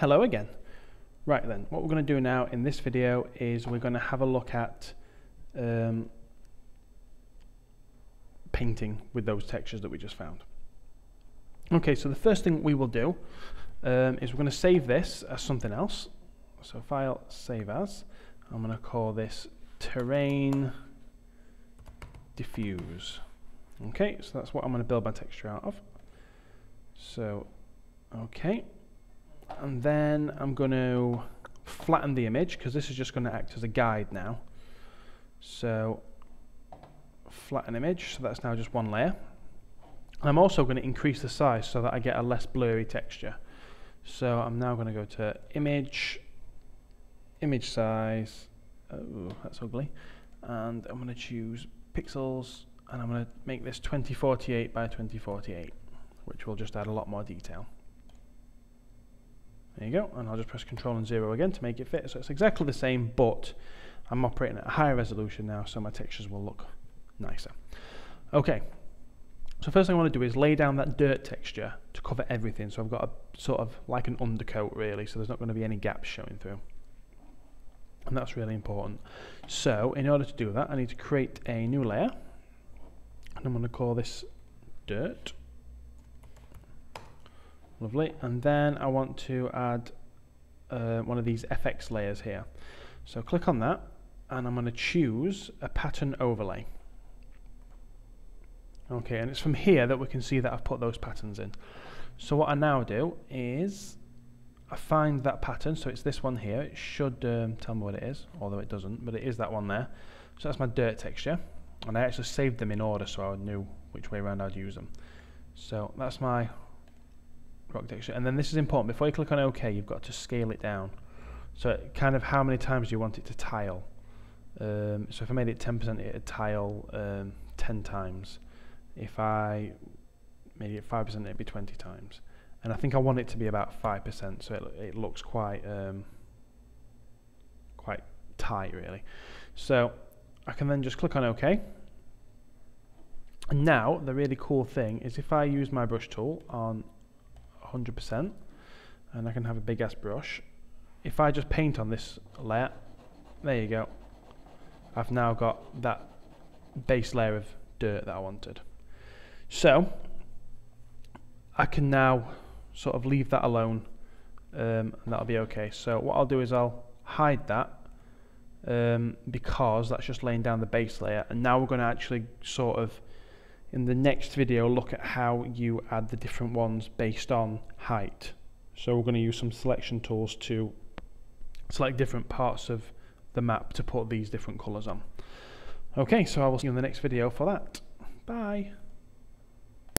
Hello again. Right then, what we're going to do now in this video is we're going to have a look at um, painting with those textures that we just found. Okay, so the first thing we will do um, is we're going to save this as something else. So file, save as. I'm going to call this terrain diffuse. Okay, so that's what I'm going to build my texture out of. So, okay. And then I'm going to flatten the image because this is just going to act as a guide now. So, flatten image, so that's now just one layer. I'm also going to increase the size so that I get a less blurry texture. So I'm now going to go to image, image size, oh, that's ugly, and I'm going to choose pixels, and I'm going to make this 2048 by 2048, which will just add a lot more detail. There you go, and I'll just press Control and Zero again to make it fit. So it's exactly the same, but I'm operating at a higher resolution now, so my textures will look nicer. Okay, so first thing I want to do is lay down that dirt texture to cover everything. So I've got a sort of like an undercoat really, so there's not going to be any gaps showing through. And that's really important. So in order to do that, I need to create a new layer. And I'm going to call this dirt. Lovely. And then I want to add uh, one of these FX layers here. So click on that, and I'm going to choose a pattern overlay. Okay, and it's from here that we can see that I've put those patterns in. So what I now do is I find that pattern, so it's this one here. It should um, tell me what it is, although it doesn't, but it is that one there. So that's my dirt texture, and I actually saved them in order so I knew which way around I'd use them. So that's my rock texture, and then this is important. Before you click on OK, you've got to scale it down. So kind of how many times do you want it to tile? Um, so if I made it 10%, it'd tile um, 10 times if I made it 5% it'd be 20 times and I think I want it to be about 5% so it, it looks quite um, quite tight really so I can then just click on OK and now the really cool thing is if I use my brush tool on 100% and I can have a big ass brush. If I just paint on this layer there you go. I've now got that base layer of dirt that I wanted. So I can now sort of leave that alone um, and that'll be okay. So what I'll do is I'll hide that um, because that's just laying down the base layer and now we're going to actually sort of in the next video look at how you add the different ones based on height. So we're going to use some selection tools to select different parts of the map to put these different colours on. Okay, so I will see you in the next video for that. Bye.